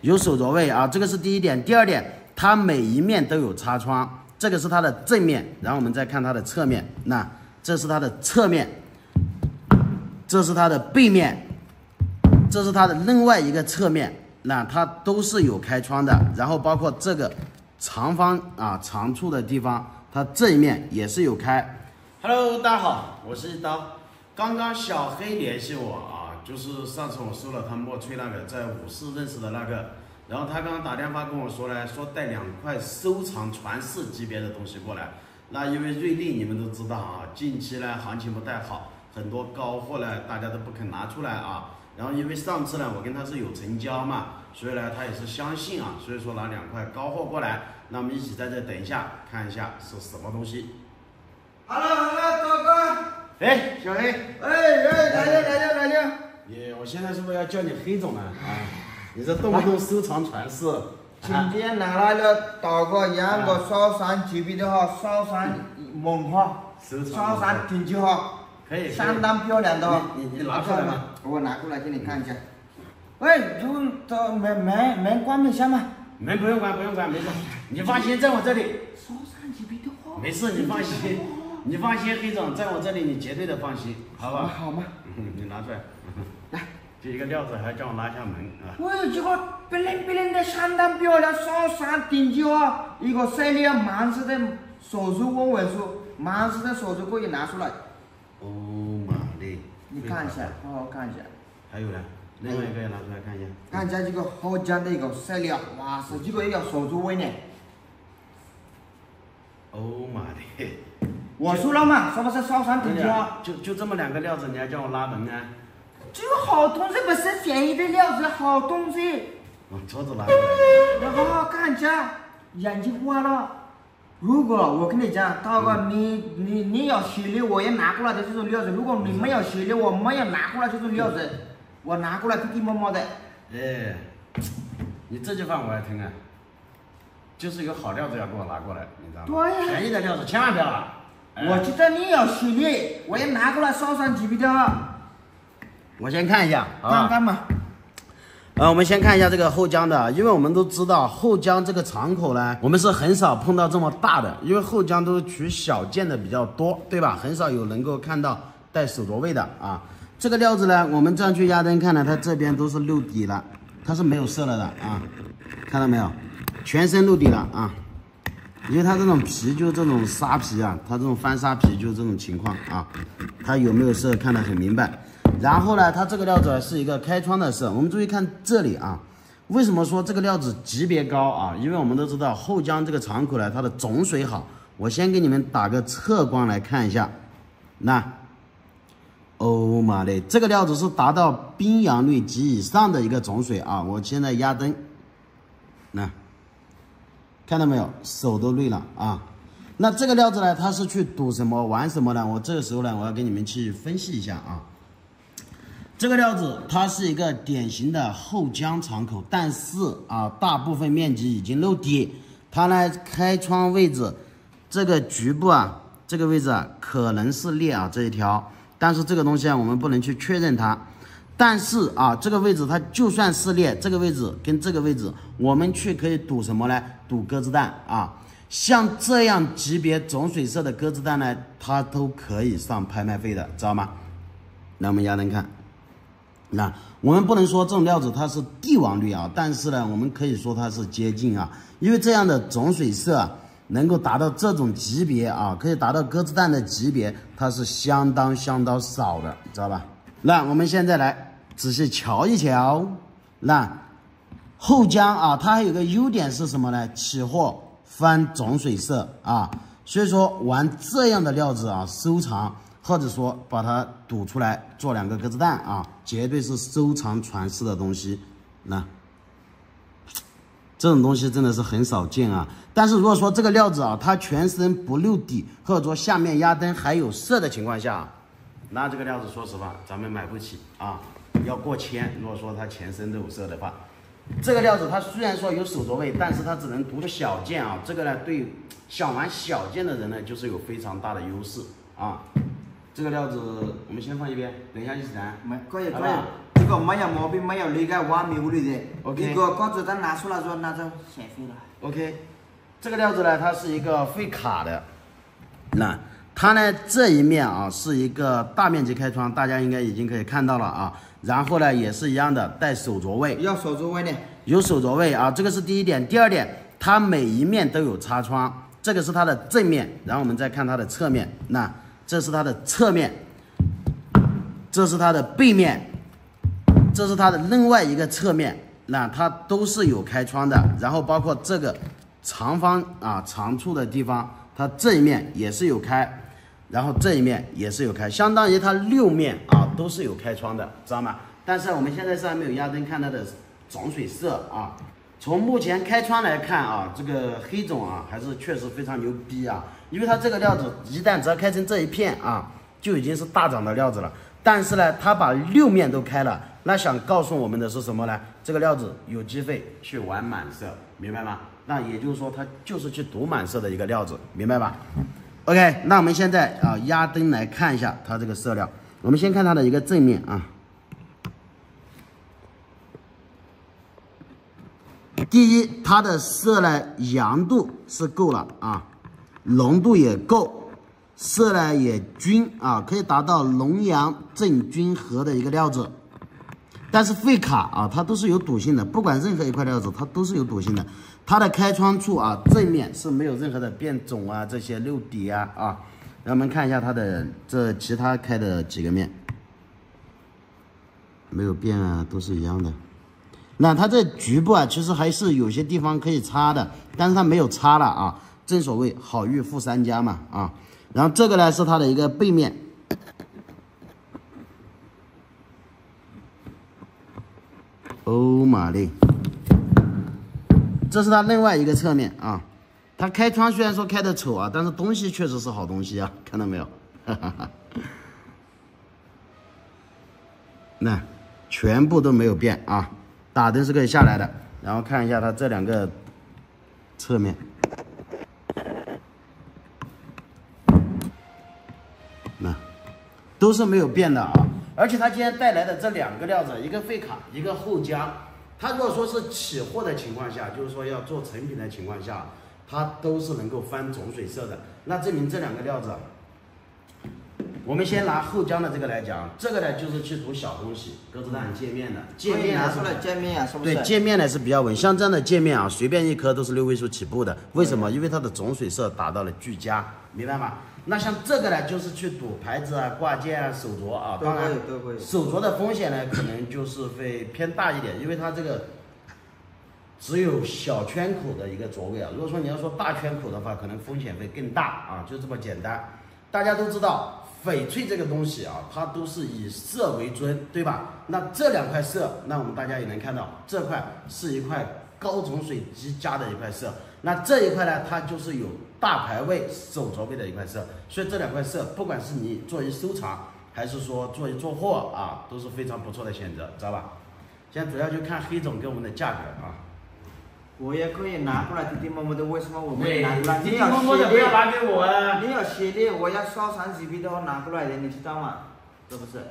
有手镯位啊，这个是第一点。第二点，它每一面都有擦窗，这个是它的正面，然后我们再看它的侧面，那这是它的侧面，这是它的背面，这是它的另外一个侧面，那它都是有开窗的。然后包括这个长方啊长处的地方，它这一面也是有开。Hello，大家好，我是一刀。刚刚小黑联系我啊，就是上次我收了他墨翠那个在五市认识的那个，然后他刚刚打电话跟我说呢，说带两块收藏传世级别的东西过来。那因为瑞丽你们都知道啊，近期呢行情不太好，很多高货呢大家都不肯拿出来啊。然后因为上次呢我跟他是有成交嘛，所以呢他也是相信啊，所以说拿两块高货过来。那我们一起在这等一下，看一下是什么东西。Hello，Hello，大哥。哎，小黑，哎哎，来了来了来了！你我现在是不是要叫你黑总了啊？你这动不动收藏传世。今天拿来了大哥让我烧山级别的哈，烧山猛哈，烧山顶级哈，可以，相当漂亮的。你你拿出来吗？我拿过来给你看一下。喂，这这门门门关一下吗？门不用关不用关，没事。你放心，在我这里。烧山级别的哈。没事，你放心。你放心，黑总，在我这里你绝对的放心，好吧？好吗？你拿出，来，这一个料子还叫我拉下门啊！我有几个不灵不灵的，相当漂亮，烧山顶级哦！一个色料满色的手镯握尾数，满色的手镯可以拿出来。哦妈的！你看一下，好好看一下。还有呢，另外一个也拿出来看一下。看一下这个后江的一个色料，哇塞，这个也有手镯位呢。哦妈的！我说了嘛，是不是烧山顶级啊？就就这么两个料子，你还叫我拉门呢？这个好东西不是便宜的料子，好东西。我桌子拿过来。要好好看一下，眼睛花了。如果我跟你讲，大哥，你你你有实力，我也拿过来的这种料子；如果你没有实力，我没有拿过来这种料子，我拿过来滴滴摸摸的。哎，你这句话我爱听啊。就是有好料子要给我拿过来，你知道吗？对。便宜的料子千万不要拿。我觉得你有实力，我也拿过来烧上几笔的。我先看一下，看看吧。呃，我们先看一下这个后江的，因为我们都知道后江这个敞口呢，我们是很少碰到这么大的，因为后江都取小件的比较多，对吧？很少有能够看到带手镯位的啊。这个料子呢，我们这样去压灯看呢，它这边都是露底了，它是没有色了的啊，看到没有？全身露底了啊。因为它这种皮就是这种沙皮啊，它这种翻沙皮就是这种情况啊，它有没有色看得很明白。然后呢，它这个料子是一个开窗的色，我们注意看这里啊，为什么说这个料子级别高啊？因为我们都知道后江这个场口呢，它的种水好。我先给你们打个侧光来看一下，那，哦妈的，这个料子是达到冰阳绿及以上的一个种水啊。我现在压灯，那。看到没有，手都累了啊！那这个料子呢，它是去赌什么玩什么呢？我这个时候呢，我要给你们去分析一下啊。这个料子它是一个典型的后浆敞口，但是啊，大部分面积已经露底。它呢，开窗位置这个局部啊，这个位置啊，可能是裂啊这一条，但是这个东西啊，我们不能去确认它。但是啊，这个位置它就算是裂，这个位置跟这个位置，我们却可以赌什么呢？赌鸽子蛋啊！像这样级别种水色的鸽子蛋呢，它都可以上拍卖费的，知道吗？那我们压灯看，那我们不能说这种料子它是帝王绿啊，但是呢，我们可以说它是接近啊，因为这样的种水色能够达到这种级别啊，可以达到鸽子蛋的级别，它是相当相当少的，知道吧？那我们现在来。仔细瞧一瞧，那后江啊，它还有个优点是什么呢？起货翻种水色啊，所以说玩这样的料子啊，收藏或者说把它赌出来做两个鸽子蛋啊，绝对是收藏传世的东西。那这种东西真的是很少见啊。但是如果说这个料子啊，它全身不露底，或者说下面压灯还有色的情况下，那这个料子说实话，咱们买不起啊。要过千，如果说它全身都有色的话，这个料子它虽然说有手镯位，但是它只能读小件啊。这个呢，对想玩小件的人呢，就是有非常大的优势啊。这个料子我们先放一边，等一下一起谈。没，可以可以。这个没有毛病，没有离开完美无理的。OK 一个鸽子咱拿出来之后，那就显飞了。OK，这个料子呢，它是一个会卡的。那它呢这一面啊是一个大面积开窗，大家应该已经可以看到了啊。然后呢也是一样的带手镯位，要手镯位的，有手镯位啊，这个是第一点。第二点，它每一面都有擦窗，这个是它的正面，然后我们再看它的侧面，那这是它的侧面，这是它的背面，这是它的另外一个侧面，那它都是有开窗的。然后包括这个长方啊长处的地方，它这一面也是有开，然后这一面也是有开，相当于它六面啊都是有开窗的，知道吗？但是我们现在是还没有压灯看它的种水色啊。从目前开窗来看啊，这个黑种啊还是确实非常牛逼啊，因为它这个料子一旦只要开成这一片啊，就已经是大涨的料子了。但是呢，它把六面都开了，那想告诉我们的是什么呢？这个料子有机会去玩满色，明白吗？那也就是说，它就是去赌满色的一个料子，明白吧？OK，那我们现在啊压灯来看一下它这个色料。我们先看它的一个正面啊。第一，它的色呢阳度是够了啊，浓度也够，色呢也均啊，可以达到浓阳正均和的一个料子。但是废卡啊，它都是有赌性的，不管任何一块料子，它都是有赌性的。它的开窗处啊，正面是没有任何的变种啊，这些漏底啊啊。让我们看一下它的这其他开的几个面，没有变啊，都是一样的。那它这局部啊，其实还是有些地方可以擦的，但是它没有擦了啊。正所谓好玉富三家嘛啊。然后这个呢是它的一个背面，欧玛丽，这是它另外一个侧面啊。它开窗虽然说开的丑啊，但是东西确实是好东西啊，看到没有？哈哈哈。那全部都没有变啊。打灯是可以下来的，然后看一下它这两个侧面，那都是没有变的啊。而且它今天带来的这两个料子，一个废卡，一个后浆，它如果说是起货的情况下，就是说要做成品的情况下，它都是能够翻种水色的。那证明这两个料子。我们先拿后江的这个来讲，这个呢就是去涂小东西，鸽子蛋界面的，界面拿出来界面啊，是不是？对，界面呢是比较稳，像这样的界面啊，随便一颗都是六位数起步的。为什么？因为它的种水色达到了俱佳，明白吗？那像这个呢，就是去赌牌子啊、挂件啊、手镯啊，当然。手镯的风险呢，可能就是会偏大一点，因为它这个只有小圈口的一个镯位啊。如果说你要说大圈口的话，可能风险会更大啊，就这么简单。大家都知道。翡翠这个东西啊，它都是以色为尊，对吧？那这两块色，那我们大家也能看到，这块是一块高种水极佳的一块色，那这一块呢，它就是有大牌位、手镯位的一块色，所以这两块色，不管是你作为收藏，还是说作为做货啊，都是非常不错的选择，知道吧？现在主要就看黑种跟我们的价格啊。我也可以拿过来，滴滴摸摸的，为什么我没拿过来？滴滴摸摸的不要拿给我啊！你要协力，我要收藏几笔的话拿过来的，你知道吗？是不是？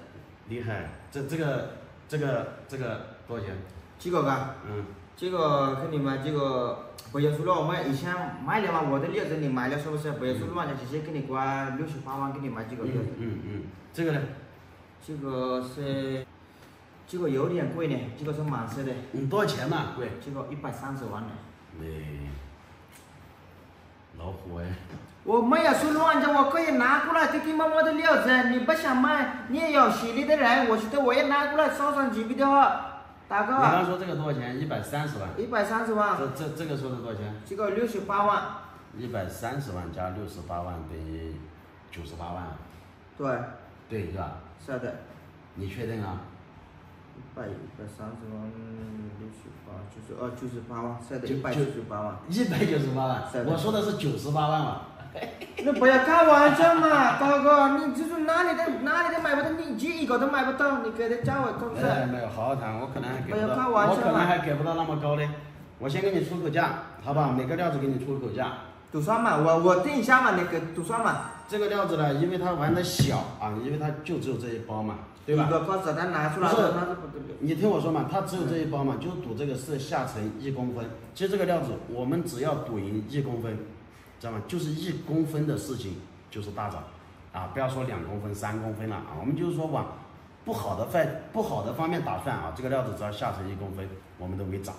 厉害，这这个这个这个多少钱？这个嘎，嗯，这个给你们这个不要说了，我们以前卖了嘛，我的料子你买了是不是？不要说乱讲，直接给你刮六十八万给你买这个料子。嗯嗯，这个呢？这个是。这个有点贵呢，这个是满色的。嗯，多少钱嘛？贵？这个一百三十万呢。哎，老虎哎！我没有说乱讲，我可以拿过来，滴滴摸摸的料子，你不想卖，你也有实力的人，我觉得我也拿过来收藏几笔的话，大哥。你刚说这个多少钱？一百三十万。一百三十万。这这这个说的多少钱？这个六十八万。一百三十万加六十八万等于九十八万。对。对，是吧？是的。你确定啊？一百一百三十万六十八，就是哦九十八万，是的，一百九十八万。一百九十八万，我说的是九十八万嘛。你不要开玩笑嘛，大哥，你就是哪里都哪里都买不到，你这一个都买不到，你给他价我是不是？没有，好好谈，我可能还给不到，我可能还给不到那么高嘞。我先给你出口价，好不好？每个料子给你出口价。对多少嘛？我我定一下嘛，那个赌双嘛？这个料子呢，因为它玩的小啊，因为它就只有这一包嘛，对吧？一个包子它拿出来，不是。你听我说嘛，它只有这一包嘛，就赌这个是下沉一公分。其实这个料子，我们只要赌赢一公分，知道吗？就是一公分的事情就是大涨啊！不要说两公分、三公分了啊，我们就是说往不好的方不好的方面打算啊，这个料子只要下沉一公分，我们都没涨。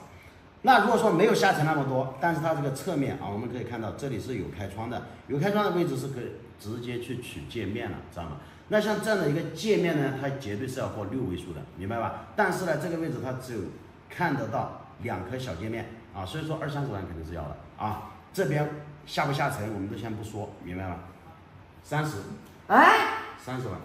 那如果说没有下沉那么多，但是它这个侧面啊，我们可以看到这里是有开窗的，有开窗的位置是可以直接去取界面了，知道吗？那像这样的一个界面呢，它绝对是要过六位数的，明白吧？但是呢，这个位置它只有看得到两颗小界面啊，所以说二三十万肯定是要的啊。这边下不下沉我们都先不说，明白吗？三十，哎，三十万，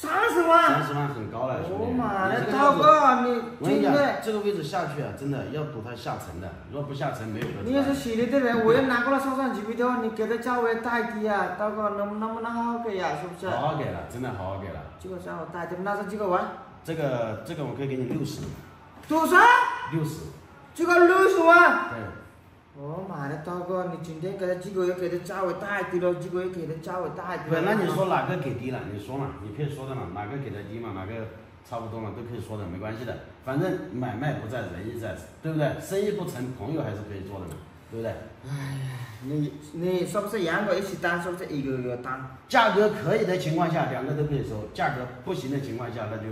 三十万！三十万很高了，兄弟。我妈的，你这个涛哥，你我跟你讲真的，，这个位置下去啊，真的要赌它下沉的，如果不下沉没有可能。你要是喜力的人，我要拿过来上上几倍的话，你给的价位太低啊，涛哥能能不能好好给呀？是不是？好好给了，真的好好给了。这个价位太低，那是这个万这个这个我可以给你六十，多少？六十，这个六十万。对。我买的，刀哥，你今天给他这个月给的价位太低了，这个月给的价位太低了。不，那你说哪个给低了？你说嘛，你可以说的嘛，哪个给的低嘛，哪个差不多嘛，都可以说的，没关系的。反正买卖不在，仁义在，对不对？生意不成，朋友还是可以做的嘛，对不对？哎你你是不是两个一起单，是不是一个一个单？价格可以的情况下，两个都可以收；价格不行的情况下，那就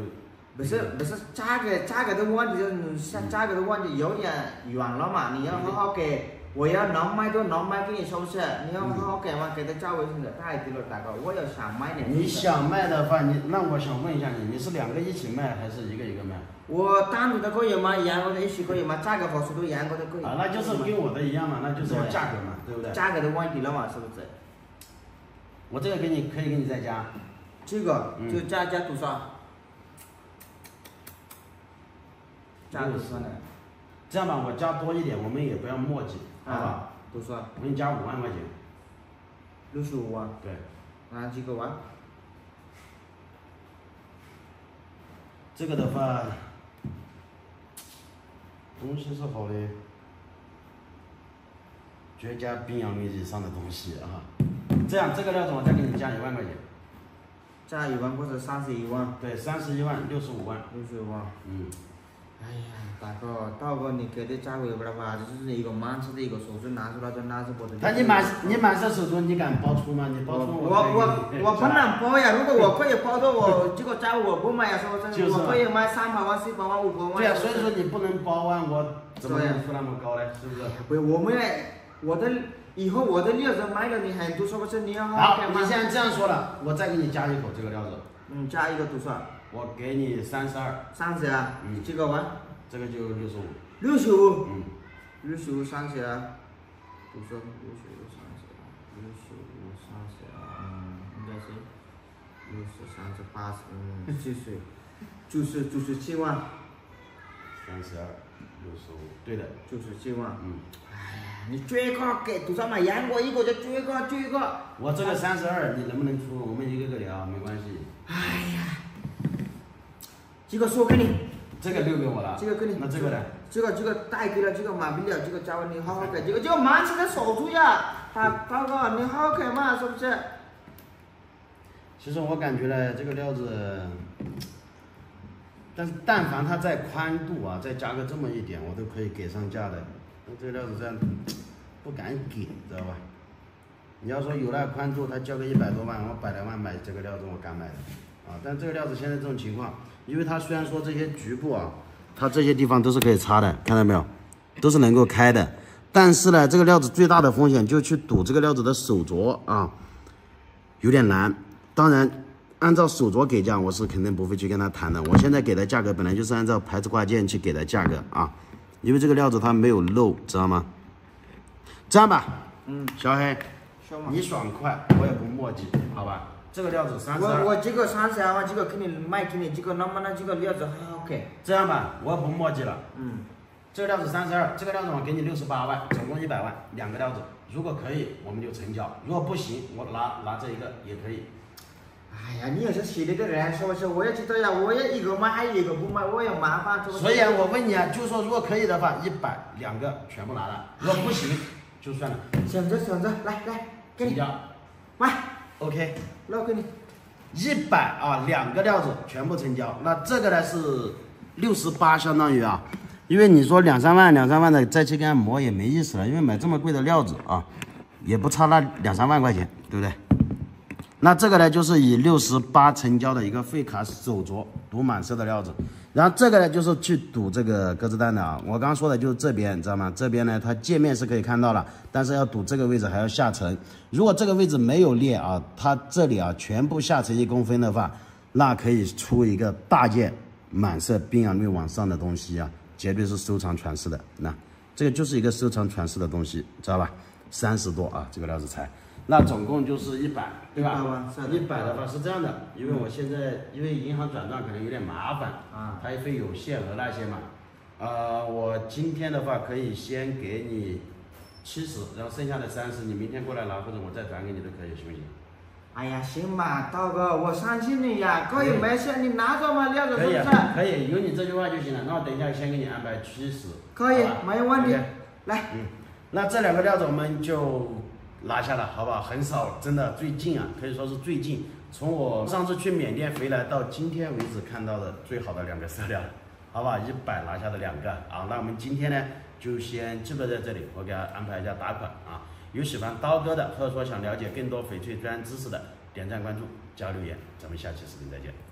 不是不是价格价格的问题，就是像价格的问题有点远了嘛，你要好好给。我要能卖就能卖给你，是不是？你要好好给嘛，给他加微信的太低了，大哥。我要想卖点。你想卖的话，你那我想问一下你，你是两个一起卖还是一个一个卖？我单独的可以吗？两个的一起可以吗？价格和速度两个都可以。啊，那就是跟我的一样嘛，那就是价格嘛，对不对？价格的问题了嘛，是不是？我这个给你可以给你再加，这个嗯就加加多少？加多少呢？这样吧，我加多一点，我们也不要墨迹，好吧？啊，多少？我给你加五万块钱，六十五万，对，拿几个万？这个的话，东西是好的，绝佳冰洋米以上的东西啊。这样，这个料子我再给你加一万块钱，加一万或者三十一万，对，三十一万，六十五万，六十五万。嗯，哎呀，大哥，大哥，你给的价位不的话，就是一个满车的一个手镯拿出来就那是不得了。那你满你满色手镯，你敢包出吗？你包我出我我我不能包呀！如果我可以包的，我这个价位我不买呀，是不是？就是我可以卖三百万、四百万、五百万。对呀、所以说你不能包啊，我怎么能付那么高嘞？是不是？不，我们我的以后我的料子卖了你还多，说不是？你要好好。你现在这样说了，我再给你加一口这个料子，嗯，加一个多少？我给你三十二，三十啊？嗯这个万？这个就六十五，六十五。嗯，六十五三十啊？多少？六十五三十啊？六十五三十啊？嗯，应该是六十三十八十，嗯，就是就是七万，三十二，六十五，对的，就是七万。嗯，哎呀，你最高给多少嘛？养我一个就最高最高。我这个三十二，你能不能出？我们一个个聊，没关系。这个说给你，这个留给我了，这个给你。那这个呢？这个这个带给了，这个买不了，这个价位你好好给，这个这个满车的手镯呀，大大哥你好好给嘛，是不是？其实我感觉呢，这个料子，但是但凡它再宽度啊，再加个这么一点，我都可以给上价的。那这个料子这样不敢给，知道吧？你要说有那宽度，他交个一百多万，我百来万买这个料子，我敢买的啊。但这个料子现在这种情况，因为它虽然说这些局部啊，它这些地方都是可以擦的，看到没有？都是能够开的。但是呢，这个料子最大的风险就去赌这个料子的手镯啊，有点难。当然，按照手镯给价，我是肯定不会去跟他谈的。我现在给的价格本来就是按照牌子挂件去给的价格啊，因为这个料子它没有漏，知道吗？这样吧，嗯，小黑。你爽快，我也不墨迹，好吧？这个料子三十我二，我这个三十二万，这个给你卖给你，这个那么那这个料子好好给？这样吧，我也不墨迹了。嗯，这个料子三十二，这个料子我给你六十八万，总共一百万，两个料子，如果可以，我们就成交；如果不行，我拿拿这一个也可以。哎呀，你也是喜力的人，是不是？我也知道呀，我也一个卖，一个不卖，我也麻烦？所以啊，我问你啊，就说如果可以的话，一百两个全部拿了；如果不行，就算了。选择选择，来来，给你成交来，，OK，那我给你。一百啊，两个料子全部成交。那这个呢是六十八，相当于啊，因为你说两三万两三万的再去跟他磨也没意思了，因为买这么贵的料子啊，也不差那两三万块钱，对不对？那这个呢，就是以六十八成交的一个费卡手镯赌满色的料子，然后这个呢就是去赌这个鸽子蛋的啊。我刚刚说的就是这边，你知道吗？这边呢它界面是可以看到了，但是要赌这个位置还要下沉。如果这个位置没有裂啊，它这里啊全部下沉一公分的话，那可以出一个大件满色冰阳绿往上的东西啊，绝对是收藏传世的。那这个就是一个收藏传世的东西，知道吧？三十多啊，这个料子才。那总共就是一百，对吧？100万是的一百的话是这样的，因为我现在因为银行转账可能有点麻烦啊它会有限额那些嘛。呃，我今天的话可以先给你七十，然后剩下的三十你明天过来拿，或者我再转给你都可以，行不行？哎呀，行吧，道哥，我相信你呀，可以没事，你拿着嘛，料子可以是不是？啊，可以，有你这句话就行了。那我等一下先给你安排七十，可以没问题。来，嗯，那这两个料子我们就拿下了，好不好？很少，真的最近啊，可以说是最近，从我上次去缅甸回来到今天为止看到的最好的两个色料，好不好？一百拿下的两个啊，那我们今天呢就先记录在这里，我给他安排一下打款啊。有喜欢刀哥的，或者说想了解更多翡翠专业知识的，点赞关注加留言，咱们下期视频再见。